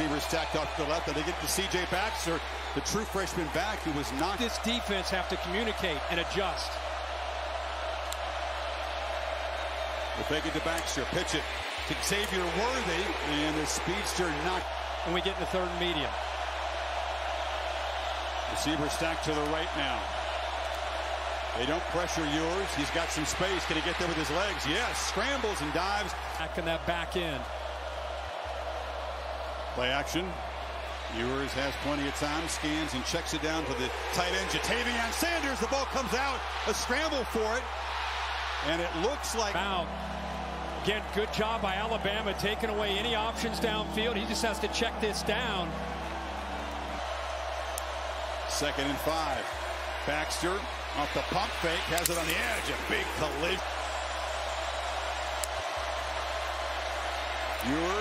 receivers stacked off to the left, and they get to C.J. Baxter, the true freshman back who was not. This defense have to communicate and adjust. They fake it to Baxter, pitch it to Xavier Worthy, and the speedster knocked. And we get in the third medium. Receiver stacked to the right now. They don't pressure Ewers. He's got some space. Can he get there with his legs? Yes. Scrambles and dives. Back in that back end. Play action. Ewers has plenty of time, scans and checks it down to the tight end, Ja'Tavion Sanders. The ball comes out, a scramble for it, and it looks like... Out. Again, good job by Alabama taking away any options downfield. He just has to check this down. Second and five. Baxter off the pump fake, has it on the edge. A big collision. Ewers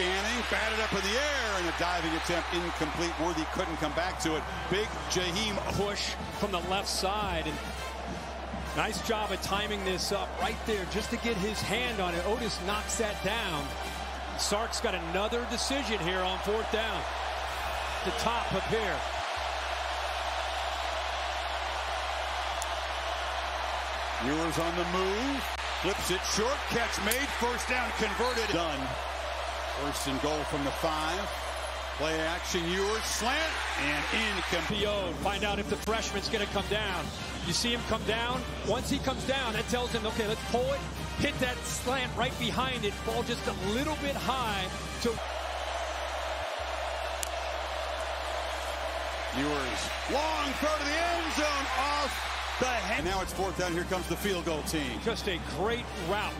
scanning, batted up in the air, and a diving attempt incomplete. Worthy couldn't come back to it. Big Jaheim push from the left side. And Nice job of timing this up right there just to get his hand on it. Oatis knocks that down. Sark's got another decision here on fourth down. The top up here. Ewers on the move. Flips it short. Catch made. First down converted. Done. First and goal from the five. Play action, Ewers, slant, and in. incomplete. Find out if the freshman's going to come down. You see him come down. Once he comes down, that tells him, okay, let's pull it, hit that slant right behind it, fall just a little bit high. To Ewers, long throw to the end zone, off the head. Now it's fourth down. Here comes the field goal team. Just a great route.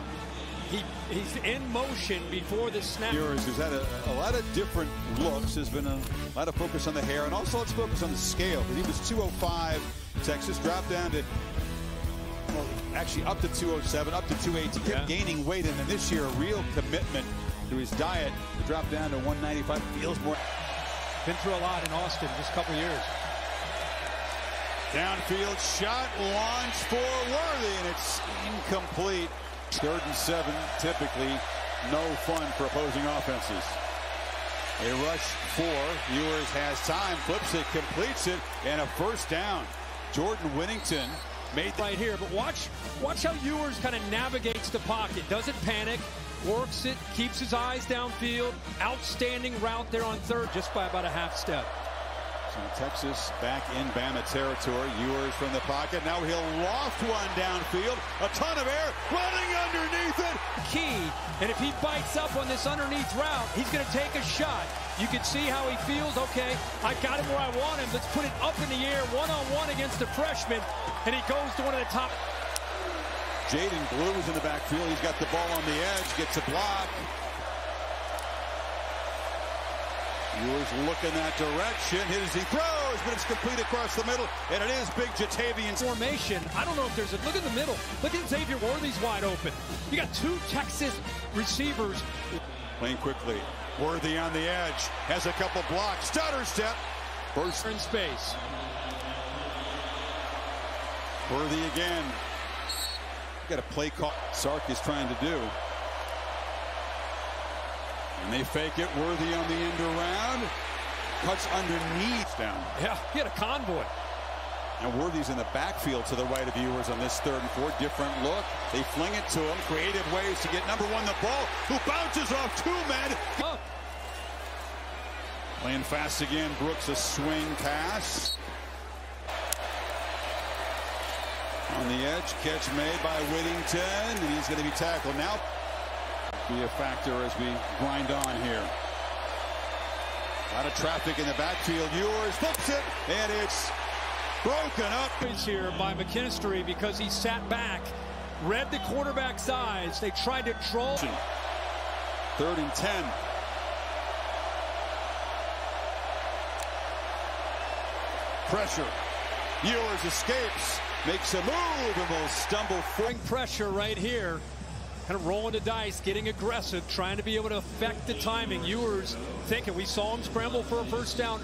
He, he's in motion before the snap. Ewers has had a, a, lot of different looks. There's been a lot of focus on the hair, and also let's focus on the scale. He was 205. Texas dropped down to well, actually up to 207, up to 280. Kept yeah. gaining weight, and then this year a real commitment to his diet to drop down to 195. Feels more. Been through a lot in Austin just a couple years. Downfield shot, launch for Worthy, and it's incomplete. Third and seven, typically no fun for opposing offenses. A rush four. Ewers has time, flips it, completes it, and a first down. Jordan Whittington made right here, but watch watch how Ewers kind of navigates the pocket. Doesn't panic, works it, keeps his eyes downfield. Outstanding route there on third, just by about a half step. So Texas back in Bama territory. Ewers from the pocket. Now he'll loft one downfield. A ton of air running underneath it. Key. And if he bites up on this underneath route, he's going to take a shot. You can see how he feels. Okay, I got him where I want him. Let's put it up in the air, one-on-one -on -one against the freshman. And he goes to one of the top. Jaydon Blue is in the backfield. He's got the ball on the edge, gets a block. Ewers looking that direction. Hit as he throws, but it's complete across the middle. And it is big Ja'Tavion. Formation. I don't know if there's a look in the middle. Look at Xavier Worthy's wide open. You got two Texas receivers. Playing quickly. Worthy on the edge. Has a couple blocks. Stutter step. First in space. Worthy again. Got a play call Sark is trying to do. And they fake it. Worthy on the end around. Cuts underneath down. Yeah, had a convoy. And Worthy's in the backfield to the right of Ewers on this third and four. Different look. They fling it to him. Creative ways to get number one the ball, who bounces off two men. Oh. Playing fast again. Brooks a swing pass. On the edge, catch made by Whittington, and he's going to be tackled now be a factor as we grind on here. A lot of traffic in the backfield. Ewers flips it, and it's broken up. Here by McKinstry because he sat back, read the quarterback's eyes. They tried to troll. Third and 10. Pressure. Ewers escapes, makes a move, and will stumble. Bring pressure right here kind of rolling the dice, getting aggressive, trying to be able to affect the timing. Ewers thinking we saw him scramble for a first down.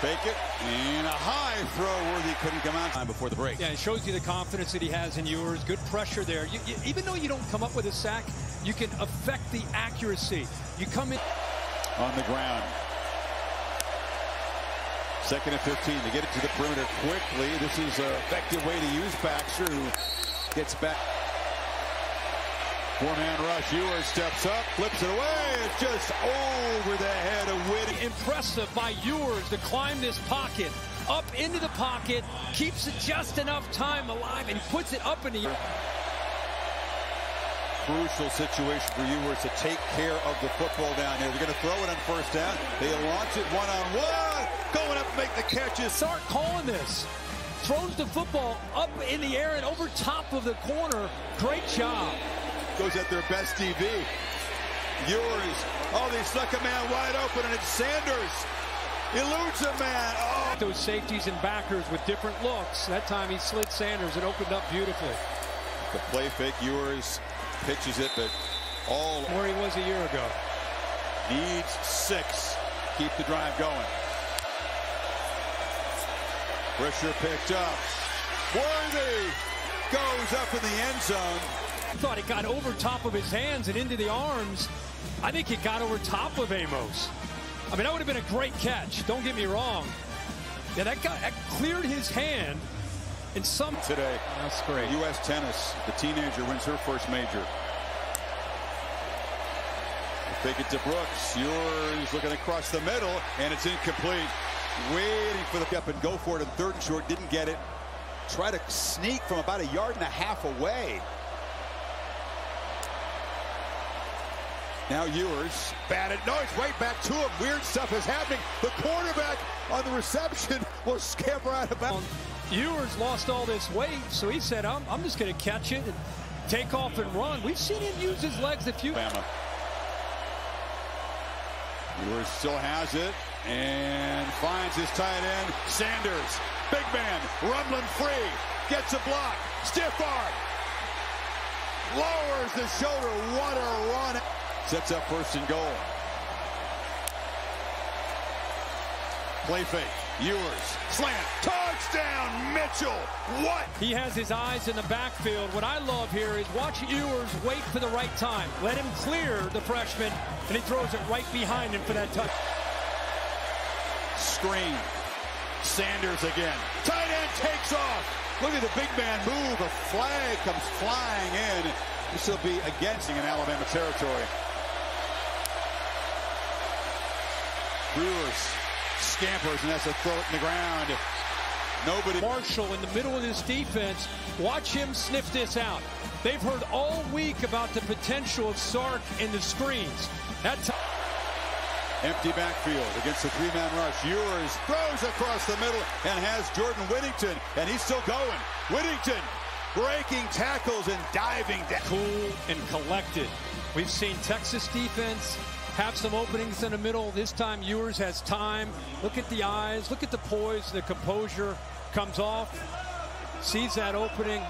fake it, and a high throw. Worthy couldn't come out time before the break. Yeah, it shows you the confidence that he has in Ewers. Good pressure there. You, you, even though you don't come up with a sack, you can affect the accuracy. You come in on the ground. Second and 15 to get it to the perimeter quickly. This is an effective way to use Baxter, who gets back. Four-man rush. Ewers steps up, flips it away. It's just over the head of Whitty. Impressive by Ewers to climb this pocket. Up into the pocket, keeps it just enough time alive, and puts it up in the Crucial situation for Ewers to take care of the football down here. They're going to throw it on first down. They launch it one-on-one. -on -one. Going up, to make the catches. Start calling this throws the football up in the air and over top of the corner. Great job goes at their best TV. Ewers. Oh, they stuck a man wide open, and it's Sanders. Eludes a man. Oh. Those safeties and backers with different looks. That time he slid Sanders and opened up beautifully. The play fake. Ewers pitches it, but all where he was a year ago. Needs six. Keep the drive going. Pressure picked up. Worthy goes up in the end zone. I thought it got over top of his hands and into the arms. I think it got over top of Amos. I mean, that would have been a great catch. Don't get me wrong. Yeah, that guy that cleared his hand in some today. That's great. U.S. tennis. The teenager wins her first major. Take it to Brooks. Ewers looking across the middle, and it's incomplete. Waiting for the up and go for it in third and short. Didn't get it. Try to sneak from about a yard and a half away. Now Ewers batted. No, it's right back to him. Weird stuff is happening. The quarterback on the reception will scamper out of bounds. Ewers lost all this weight, so he said, I'm, I'm just going to catch it and take off and run. We've seen him use his legs a few. Bama. Ewers still has it and finds his tight end, Sanders. Big man, rumbling free, gets a block, stiff arm, lowers the shoulder. What a run. Sets up first and goal. Play fake. Ewers. Slant. Touchdown, Mitchell. What? He has his eyes in the backfield. What I love here is watch Ewers wait for the right time. Let him clear the freshman, and he throws it right behind him for that touch. Screen. Sanders again. Tight end takes off. Look at the big man move. A flag comes flying in. This will be against in Alabama territory. Ewers scampers, and that's a throw in the ground. Nobody. Marshall in the middle of this defense. Watch him sniff this out. They've heard all week about the potential of Sark in the screens. That's Empty backfield against the three-man rush. Ewers throws across the middle and has Jordan Whittington, and he's still going. Whittington breaking tackles and diving down. Cool and collected. We've seen Texas defense have some openings in the middle. This time Ewers has time. Look at the eyes. Look at the poise. The composure comes off. Sees that opening.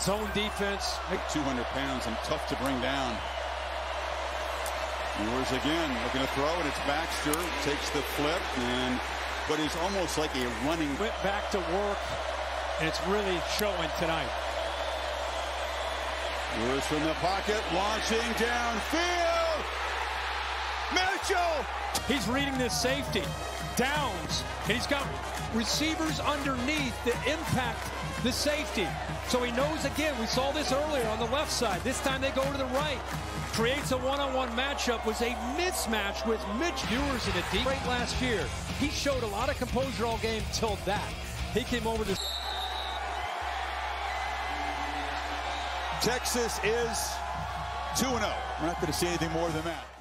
Zone defense. 200 pounds and tough to bring down. Ewers again looking to throw, and it's Baxter. Takes the flip, and but he's almost like a running. Went back to work, and it's really showing tonight. Ewers from the pocket, launching downfield. Mitchell! He's reading this safety. Downs. And he's got receivers underneath that impact the safety. So he knows again, we saw this earlier on the left side. This time they go to the right. Creates a one-on-one -on -one matchup. Was a mismatch with Mitch Ewers in a deep right last year. He showed a lot of composure all game till that. He came over to Texas is 2-0. We're not going to see anything more than that.